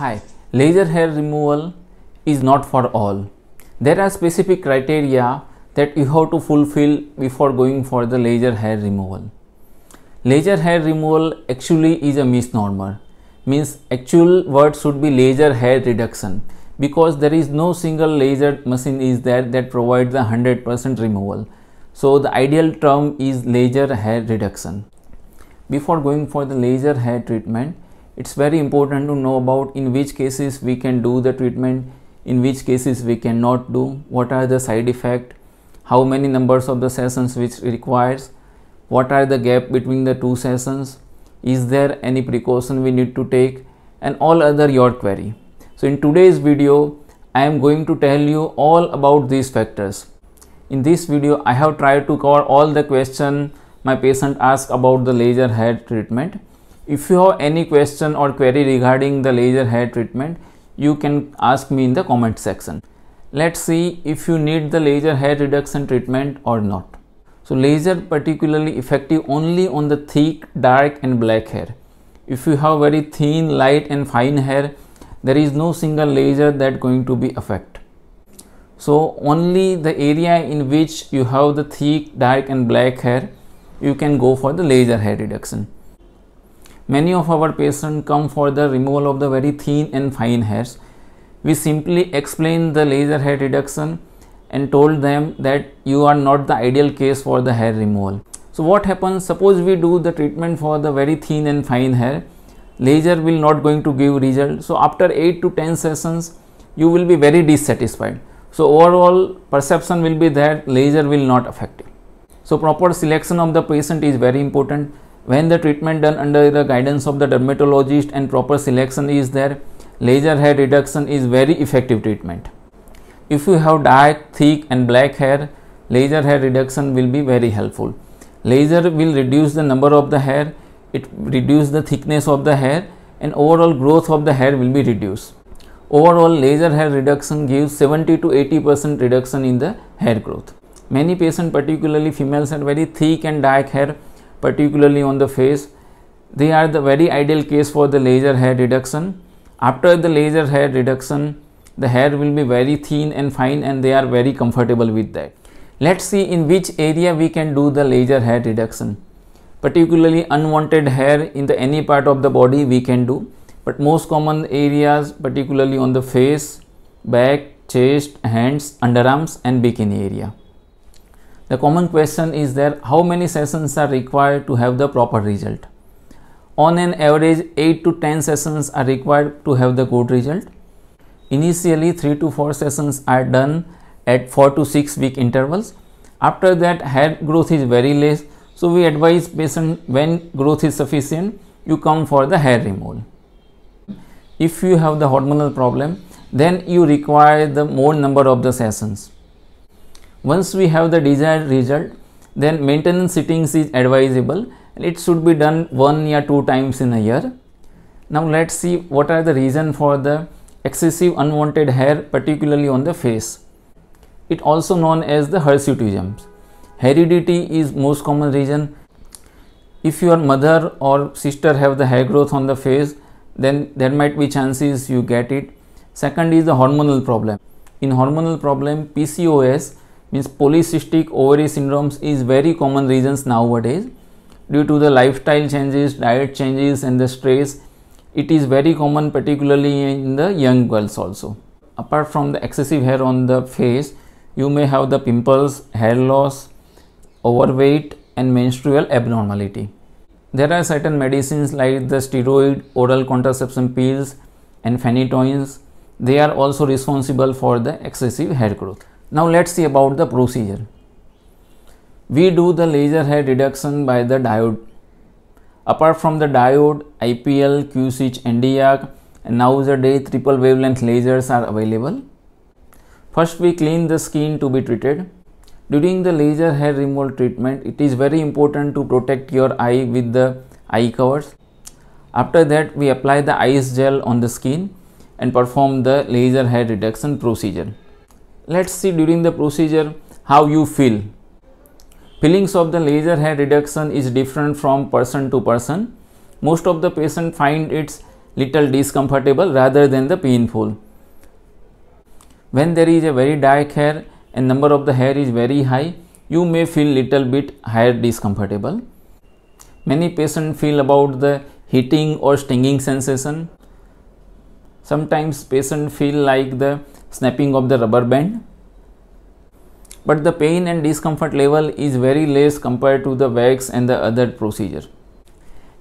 Hi, laser hair removal is not for all. There are specific criteria that you have to fulfill before going for the laser hair removal. Laser hair removal actually is a misnomer. Means actual word should be laser hair reduction because there is no single laser machine is there that provides the 100% removal. So the ideal term is laser hair reduction. Before going for the laser hair treatment, it's very important to know about in which cases we can do the treatment, in which cases we cannot do, what are the side effect, how many numbers of the sessions which requires, what are the gap between the two sessions, is there any precaution we need to take and all other your query. So in today's video, I am going to tell you all about these factors. In this video, I have tried to cover all the question my patient asked about the laser hair treatment. If you have any question or query regarding the laser hair treatment, you can ask me in the comment section. Let's see if you need the laser hair reduction treatment or not. So laser particularly effective only on the thick, dark and black hair. If you have very thin, light and fine hair, there is no single laser that going to be effect. So only the area in which you have the thick, dark and black hair, you can go for the laser hair reduction. Many of our patients come for the removal of the very thin and fine hairs. We simply explain the laser hair reduction and told them that you are not the ideal case for the hair removal. So what happens suppose we do the treatment for the very thin and fine hair laser will not going to give result. So after 8 to 10 sessions you will be very dissatisfied so overall perception will be that laser will not affect it. So proper selection of the patient is very important. When the treatment done under the guidance of the dermatologist and proper selection is there, laser hair reduction is very effective treatment. If you have dark, thick and black hair, laser hair reduction will be very helpful. Laser will reduce the number of the hair, it reduce the thickness of the hair and overall growth of the hair will be reduced. Overall, laser hair reduction gives 70 to 80% reduction in the hair growth. Many patients, particularly females, have very thick and dark hair, particularly on the face. They are the very ideal case for the laser hair reduction. After the laser hair reduction, the hair will be very thin and fine and they are very comfortable with that. Let's see in which area we can do the laser hair reduction. Particularly unwanted hair in the any part of the body we can do but most common areas particularly on the face, back, chest, hands, underarms and bikini area. The common question is there how many sessions are required to have the proper result. On an average 8 to 10 sessions are required to have the good result. Initially 3 to 4 sessions are done at 4 to 6 week intervals. After that hair growth is very less so we advise patient when growth is sufficient you come for the hair removal if you have the hormonal problem then you require the more number of the sessions once we have the desired result then maintenance sittings is advisable. And it should be done one or two times in a year. Now let's see what are the reason for the excessive unwanted hair particularly on the face. It also known as the hirsutism heredity is most common reason. If your mother or sister have the hair growth on the face then there might be chances you get it. Second is the hormonal problem. In hormonal problem pcos means polycystic ovary syndromes is very common reasons nowadays due to the lifestyle changes diet changes and the stress it is very common particularly in the young girls also apart from the excessive hair on the face you may have the pimples hair loss overweight and menstrual abnormality there are certain medicines like the steroid, oral contraception pills and phenytoins. They are also responsible for the excessive hair growth. Now let's see about the procedure. We do the laser hair reduction by the diode. Apart from the diode, IPL, Q-switch, Nd:YAG and nowadays triple wavelength lasers are available. First we clean the skin to be treated. During the laser hair removal treatment, it is very important to protect your eye with the eye covers. After that, we apply the ice gel on the skin and perform the laser hair reduction procedure. Let's see during the procedure how you feel. Feelings of the laser hair reduction is different from person to person. Most of the patient find it's little discomfortable rather than the painful. When there is a very dark hair and number of the hair is very high, you may feel little bit hair discomfortable. Many patients feel about the heating or stinging sensation. Sometimes patient feel like the snapping of the rubber band. But the pain and discomfort level is very less compared to the wax and the other procedure.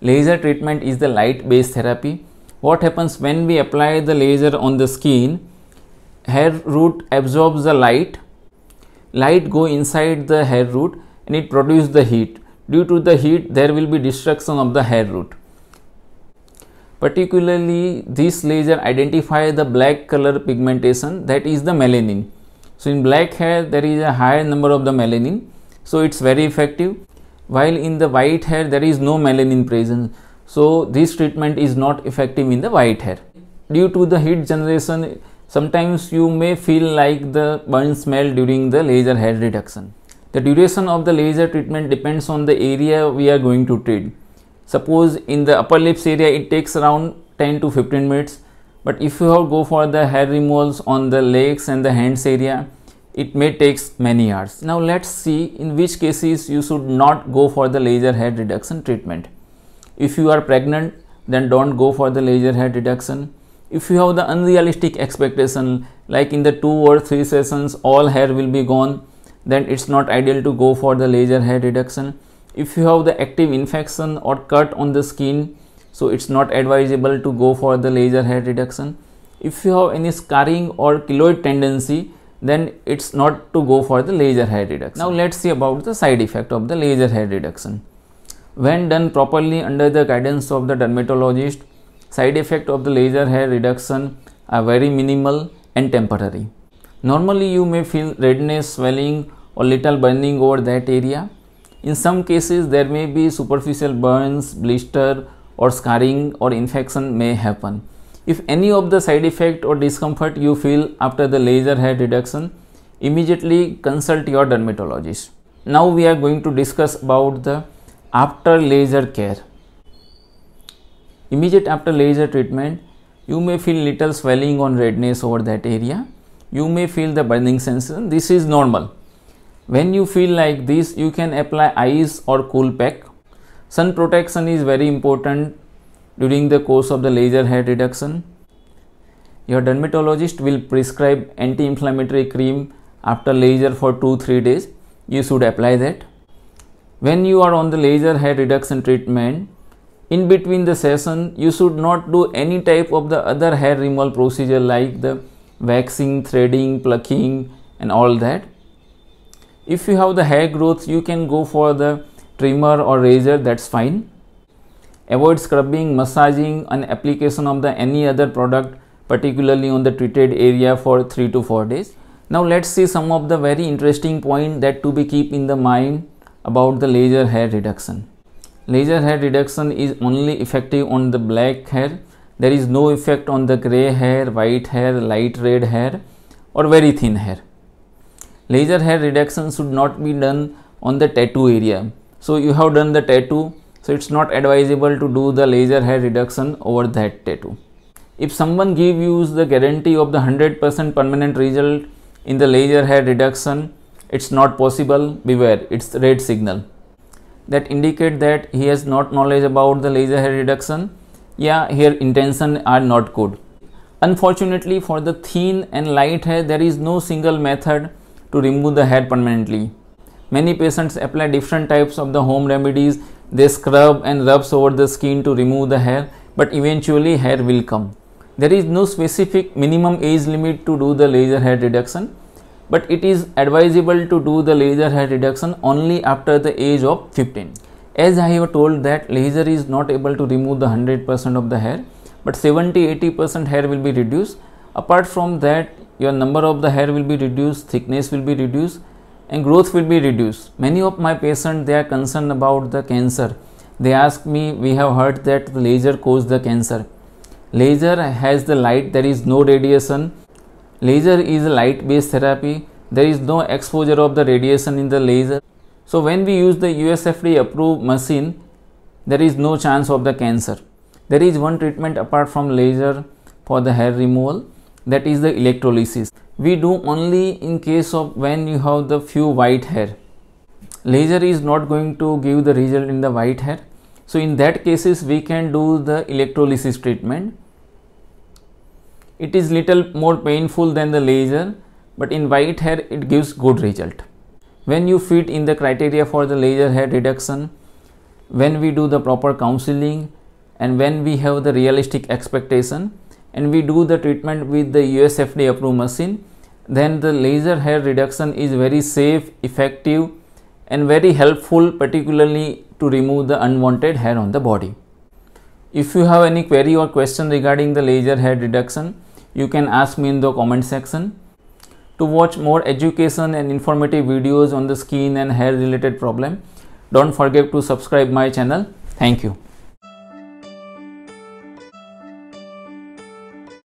Laser treatment is the light based therapy. What happens when we apply the laser on the skin? Hair root absorbs the light. Light go inside the hair root and it produces the heat. Due to the heat, there will be destruction of the hair root. Particularly, this laser identify the black color pigmentation that is the melanin. So, in black hair, there is a higher number of the melanin. So, it's very effective. While in the white hair there is no melanin present. So this treatment is not effective in the white hair. Due to the heat generation sometimes you may feel like the burn smell during the laser hair reduction. The duration of the laser treatment depends on the area we are going to treat suppose in the upper lips area it takes around 10 to 15 minutes but if you have go for the hair removals on the legs and the hands area it may take many hours. Now let's see in which cases you should not go for the laser hair reduction treatment. If you are pregnant then don't go for the laser hair reduction. If you have the unrealistic expectation like in the 2 or 3 sessions all hair will be gone then it's not ideal to go for the laser hair reduction. If you have the active infection or cut on the skin so it's not advisable to go for the laser hair reduction. If you have any scarring or keloid tendency then it's not to go for the laser hair reduction. Now let's see about the side effect of the laser hair reduction. When done properly under the guidance of the dermatologist, side effect of the laser hair reduction are very minimal and temporary. Normally you may feel redness, swelling or little burning over that area. In some cases there may be superficial burns, blister or scarring or infection may happen. If any of the side effect or discomfort you feel after the laser hair reduction, immediately consult your dermatologist. Now we are going to discuss about the after laser care. Immediate after laser treatment, you may feel little swelling on redness over that area. You may feel the burning sensation. This is normal. When you feel like this, you can apply ice or cool pack. Sun protection is very important during the course of the laser hair reduction. Your dermatologist will prescribe anti-inflammatory cream after laser for 2-3 days. You should apply that. When you are on the laser hair reduction treatment, in between the session, you should not do any type of the other hair removal procedure like the waxing, threading, plucking and all that. If you have the hair growth, you can go for the trimmer or razor, that's fine. Avoid scrubbing massaging and application of the any other product particularly on the treated area for 3 to 4 days. Now let's see some of the very interesting point that to be keep in the mind about the laser hair reduction. Laser hair reduction is only effective on the black hair. There is no effect on the gray hair white hair light red hair or very thin hair laser hair reduction should not be done on the tattoo area. So you have done the tattoo so it's not advisable to do the laser hair reduction over that tattoo. If someone gives you the guarantee of the 100% permanent result in the laser hair reduction it's not possible. Beware it's red signal. That indicate that he has not knowledge about the laser hair reduction. Yeah here intention are not good. Unfortunately for the thin and light hair there is no single method to remove the hair permanently many patients apply different types of the home remedies they scrub and rubs over the skin to remove the hair, but eventually hair will come. There is no specific minimum age limit to do the laser hair reduction, but it is advisable to do the laser hair reduction only after the age of 15. As I have told that laser is not able to remove the 100% of the hair, but 70-80% hair will be reduced. Apart from that, your number of the hair will be reduced, thickness will be reduced and growth will be reduced. Many of my patients they are concerned about the cancer. They ask me, we have heard that the laser causes the cancer. Laser has the light, there is no radiation. Laser is a light based therapy. There is no exposure of the radiation in the laser. So when we use the USFDA approved machine, there is no chance of the cancer. there is one treatment apart from laser for the hair removal that is the electrolysis. We do only in case of when you have the few white hair. Laser is not going to give the result in the white hair. So in that cases we can do the electrolysis treatment. It is little more painful than the laser but in white hair it gives good result. When you fit in the criteria for the laser hair reduction when we do the proper counseling and when we have the realistic expectation and we do the treatment with the US FDA approved machine. Then the laser hair reduction is very safe effective and very helpful particularly to remove the unwanted hair on the body. If you have any query or question regarding the laser hair reduction you can ask me in the comment section. To watch more education and informative videos on the skin and hair related problem don't forget to subscribe my channel. Thank you